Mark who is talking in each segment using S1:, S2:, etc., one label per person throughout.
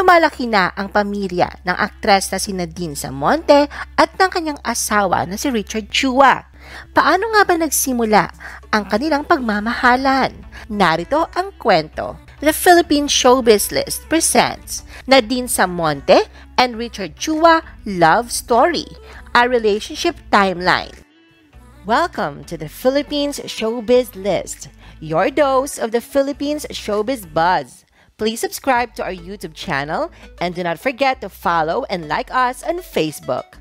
S1: lumalaki na ang pamilya ng aktres na si Nadine Samonte at ng kanyang asawa na si Richard Chua. Paano nga ba nagsimula ang kanilang pagmamahalan? Narito ang kwento. The Philippine Showbiz List presents Nadine Samonte and Richard Chua Love Story, a relationship timeline. Welcome to the Philippines Showbiz List, your dose of the Philippines Showbiz Buzz. Please subscribe to our YouTube channel and do not forget to follow and like us on Facebook.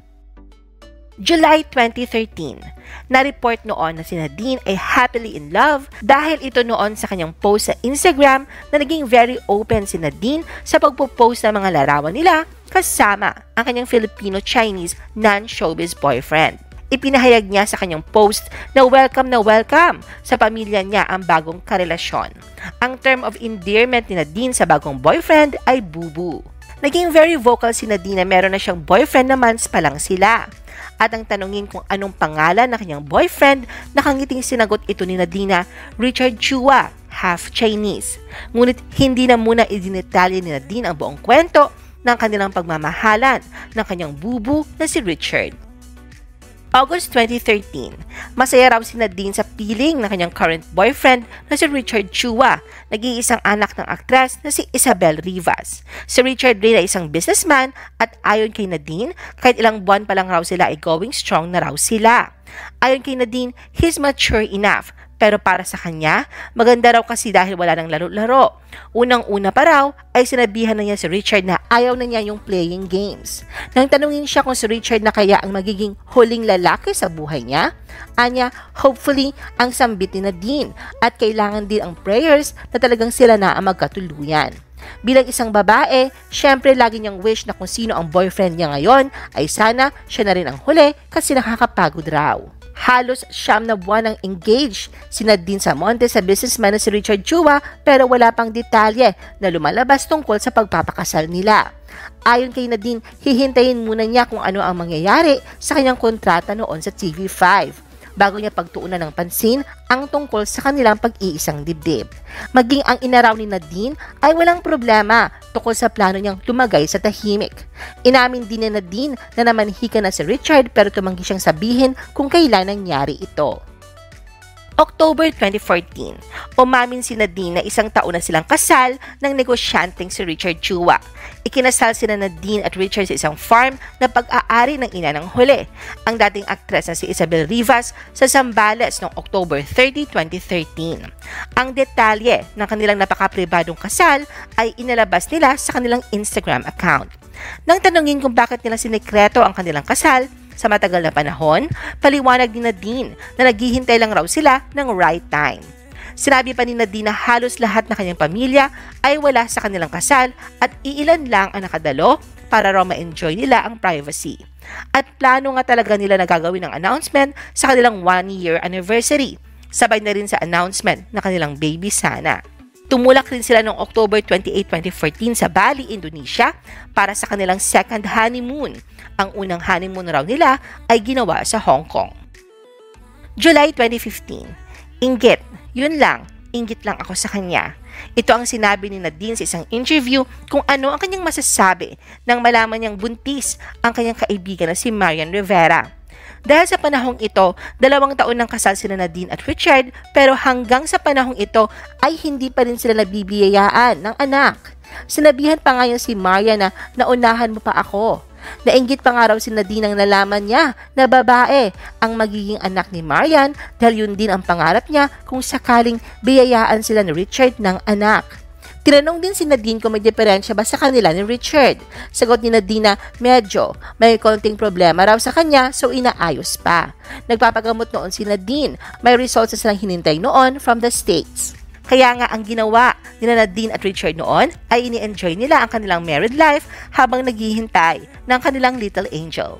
S1: July 2013, na-report noon na si Nadine ay happily in love dahil ito noon sa kanyang post sa Instagram na naging very open si Nadine sa pagpo-post ng mga larawan nila kasama ang kanyang Filipino-Chinese non-showbiz boyfriend. Ipinahayag niya sa kanyang post na welcome na welcome sa pamilya niya ang bagong karelasyon. Ang term of endearment ni Nadine sa bagong boyfriend ay Bubu. Naging very vocal si Nadine na meron na siyang boyfriend na months pa lang sila. At ang tanungin kung anong pangalan ng kanyang boyfriend, nakangiting sinagot ito ni Nadine, Richard Chua, half Chinese. Ngunit hindi na muna idinetalye ni Nadine ang buong kwento ng kanilang pagmamahalan ng kanyang bubu na si Richard. August 2013, masaya raw si Nadine sa piling ng kanyang current boyfriend na si Richard Chua, nag-iisang anak ng aktres na si Isabel Rivas. Si Richard rin ay isang businessman at ayon kay Nadine, kahit ilang buwan pa lang raw sila ay going strong na raw sila. Ayon kay Nadine, he's mature enough pero para sa kanya, maganda raw kasi dahil wala nang laro-laro. Unang-una pa raw ay sinabihan na niya si Richard na ayaw na niya yung playing games. Nang tanungin siya kung si Richard na kaya ang magiging huling lalaki sa buhay niya, anya, hopefully, ang sambit ni Nadine at kailangan din ang prayers na talagang sila na ang magkatuluyan. Bilang isang babae, syempre lagi niyang wish na kung sino ang boyfriend niya ngayon ay sana siya na rin ang huli kasi nakakapagod raw halos siyam na buwan ang engaged si Nadine Samonte sa businessman na si Richard Chua pero wala pang detalye na lumalabas tungkol sa pagpapakasal nila. Ayon kay Nadine, hihintayin muna niya kung ano ang mangyayari sa kanyang kontrata noon sa TV5 bago niya pagtuunan ng pansin ang tungkol sa kanilang pag-iisang dibdib. Maging ang inaraw ni Nadine ay walang problema tungkol sa plano niyang lumagay sa tahimik. Inamin din ni Nadine na namanhika na si Richard pero tumanggi siyang sabihin kung kailan nangyari ito. October 2014, umamin si Nadine na isang taon na silang kasal ng negosyanteng si Richard Chua. Ikinasal sina Nadine at Richard sa isang farm na pag-aari ng ina ng huli, ang dating aktres na si Isabel Rivas sa Zambales noong October 30, 2013. Ang detalye ng kanilang napaka-pribadong kasal ay inalabas nila sa kanilang Instagram account. Nang tanungin kung bakit nila sinikreto ang kanilang kasal, sa matagal na panahon, paliwanag ni Nadine na naghihintay lang raw sila ng right time. Sinabi pa ni Nadine na halos lahat ng kanyang pamilya ay wala sa kanilang kasal at iilan lang ang nakadalo para raw ma-enjoy nila ang privacy. At plano nga talaga nila na gagawin ang announcement sa kanilang one-year anniversary. Sabay na rin sa announcement na kanilang baby sana. Tumulak rin sila noong October 28, 2014 sa Bali, Indonesia para sa kanilang second honeymoon. Ang unang honeymoon raw nila ay ginawa sa Hong Kong. July 2015. Inggit. Yun lang. Inggit lang ako sa kanya. Ito ang sinabi ni Nadine sa isang interview kung ano ang kanyang masasabi nang malaman niyang buntis ang kanyang kaibigan na si Marian Rivera. Dahil sa panahong ito, dalawang taon nang kasal sila Nadine at Richard pero hanggang sa panahong ito ay hindi pa rin sila nabibiyayaan ng anak. Sinabihan pa nga si Maria na naunahan mo pa ako. Nainggit pa nga raw si Nadine ang nalaman niya na babae ang magiging anak ni Marian dahil yun din ang pangarap niya kung sakaling biyayaan sila ni Richard ng anak. Tinanong din si Nadine kung may diferensya ba sa kanila ni Richard. Sagot ni Nadine na medyo may konting problema raw sa kanya so inaayos pa. Nagpapagamot noon si Nadine. May results na silang hinintay noon from the States. Kaya nga ang ginawa ni Nadine at Richard noon ay ini-enjoy nila ang kanilang married life habang naghihintay ng kanilang little angel.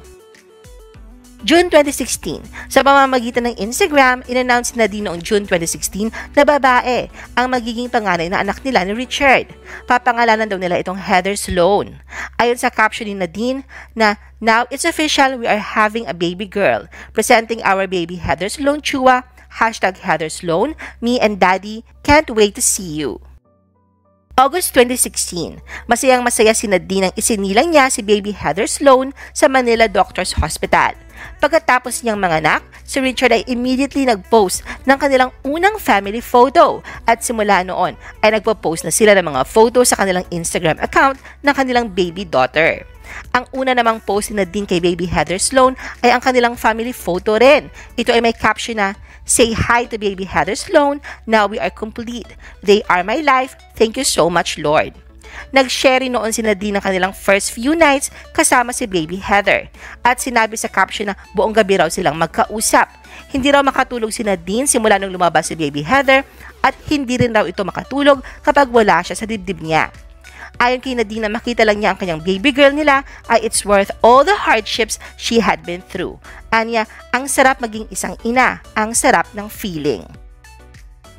S1: June 2016, sa pamamagitan ng Instagram, inannounce na din noong June 2016 na babae ang magiging panganay na anak nila ni Richard. Papangalanan daw nila itong Heather Sloan. Ayon sa caption ni Nadine na, Now it's official, we are having a baby girl. Presenting our baby Heather Sloan Chua, hashtag Heather Sloan, me and daddy, can't wait to see you. August 2016, masayang masaya si Nadine ang isinilang niya si baby Heather Sloan sa Manila Doctors Hospital. Pagkatapos niyang manganak, si Richard ay immediately nag-post ng kanilang unang family photo at simula noon ay nagpo-post na sila ng mga photo sa kanilang Instagram account ng kanilang baby daughter. Ang una namang post ni Nadine kay baby Heather Sloan ay ang kanilang family photo rin. Ito ay may caption na, Say hi to baby Heather Sloan. Now we are complete. They are my life. Thank you so much, Lord. Nag-share noon si Nadine ng kanilang first few nights kasama si baby Heather. At sinabi sa caption na buong gabi raw silang magkausap. Hindi raw makatulog si Nadine simula nung lumabas si baby Heather at hindi rin raw ito makatulog kapag wala siya sa dibdib niya. Ayon kay Nadine na makita lang niya ang kanyang baby girl nila ay it's worth all the hardships she had been through. Anya, ang sarap maging isang ina, ang sarap ng feeling.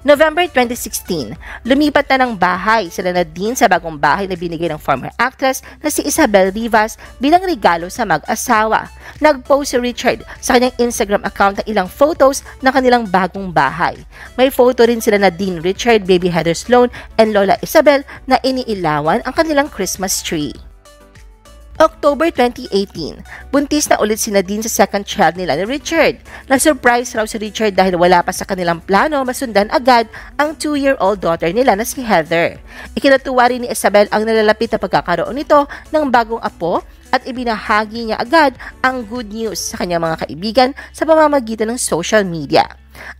S1: November 2016, lumipat na ng bahay sila Nadine sa bagong bahay na binigay ng former actress na si Isabel Rivas bilang regalo sa mag-asawa. Nag-post si Richard sa kanyang Instagram account ng ilang photos ng kanilang bagong bahay. May photo rin sila Nadine Richard, baby Heather Sloan, and Lola Isabel na iniilawan ang kanilang Christmas tree. October 2018, buntis na ulit si Nadine sa second child nila ni Richard. Na-surprise raw si Richard dahil wala pa sa kanilang plano masundan agad ang 2-year-old daughter nila na si Heather. Ikinatuwa rin ni Isabel ang nalalapit na pagkakaroon nito ng bagong apo at ibinahagi niya agad ang good news sa kanyang mga kaibigan sa pamamagitan ng social media.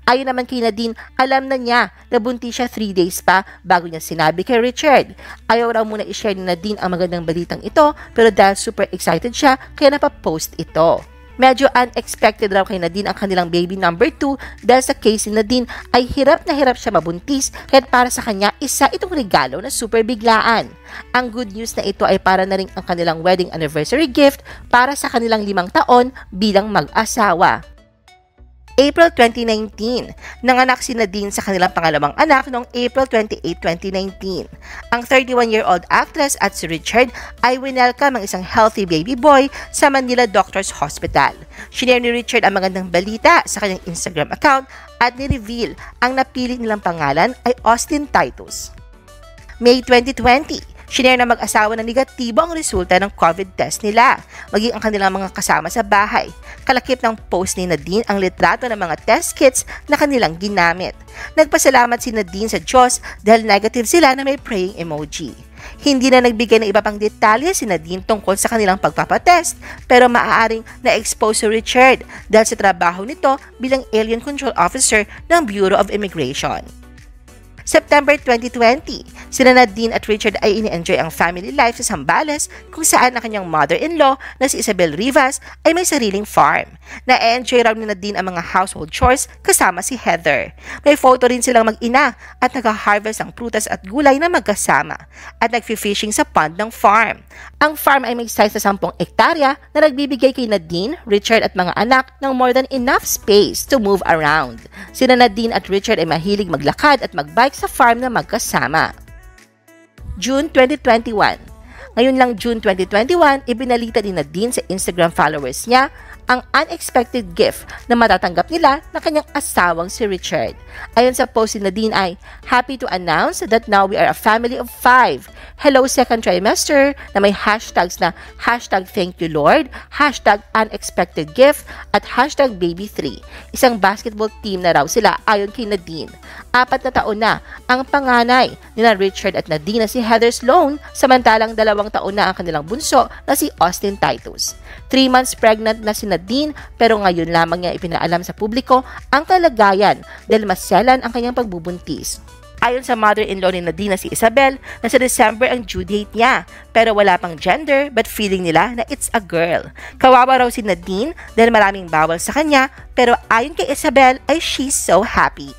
S1: Ayon naman kay Nadine, alam na niya na buntis siya 3 days pa bago niya sinabi kay Richard. Ayaw raw muna i-share ni Nadine ang magandang balitang ito pero dahil super excited siya kaya napapost ito. Medyo unexpected raw kay Nadine ang kanilang baby number 2 dahil sa case ni Nadine ay hirap na hirap siya mabuntis kaya para sa kanya isa itong regalo na super biglaan. Ang good news na ito ay para na rin ang kanilang wedding anniversary gift para sa kanilang limang taon bilang mag-asawa. April 2019. Nanganak si Nadine sa kanilang pangalawang anak noong April 28, 2019. Ang 31-year-old actress at si Richard ay winelcome ang isang healthy baby boy sa Manila Doctors Hospital. Shinare ni Richard ang magandang balita sa kanyang Instagram account at ni-reveal ang napili nilang pangalan ay Austin Titus. May 2020, Shinare na mag-asawa na negatibo ang resulta ng COVID test nila, maging ang kanilang mga kasama sa bahay. Kalakip ng post ni Nadine ang litrato ng mga test kits na kanilang ginamit. Nagpasalamat si Nadine sa Diyos dahil negative sila na may praying emoji. Hindi na nagbigay ng iba pang detalye si Nadine tungkol sa kanilang pagpapatest pero maaaring na-expose si Richard dahil sa trabaho nito bilang Alien Control Officer ng Bureau of Immigration. September 2020, sila Nadine at Richard ay ini-enjoy ang family life sa Sambales kung saan ang kanyang mother-in-law na si Isabel Rivas ay may sariling farm. Na-enjoy raw ni Nadine ang mga household chores kasama si Heather. May photo rin silang mag-ina at nag-harvest ng prutas at gulay na magkasama at nag-fishing sa pond ng farm. Ang farm ay may size na 10 ektarya na nagbibigay kay Nadine, Richard at mga anak ng more than enough space to move around. Sina Nadine at Richard ay mahilig maglakad at magbike sa farm na magkasama. June 2021. Ngayon lang June 2021, ibinalita ni Nadine sa Instagram followers niya ang unexpected gift na matatanggap nila na kanyang asawang si Richard. Ayon sa post ni Nadine ay, Happy to announce that now we are a family of five. Hello second trimester na may hashtags na hashtag thank you Lord, hashtag unexpected gift, at hashtag baby3. Isang basketball team na raw sila ayon kay Nadine. Apat na taon na ang panganay ni na Richard at Nadine na si Heather Sloan samantalang dalawang taon na ang kanilang bunso na si Austin Titus. Three months pregnant na si Nadine pero ngayon lamang niya ipinaalam sa publiko ang kalagayan dahil masyalan ang kanyang pagbubuntis. Ayon sa mother-in-law ni Nadine na si Isabel, na sa December ang due date niya, pero wala pang gender but feeling nila na it's a girl. Kawawa raw si Nadine dahil maraming bawal sa kanya, pero ayon kay Isabel ay she's so happy.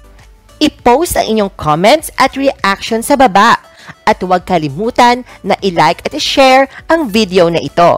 S1: I-post ang inyong comments at reaction sa baba. At huwag kalimutan na i-like at i-share ang video na ito.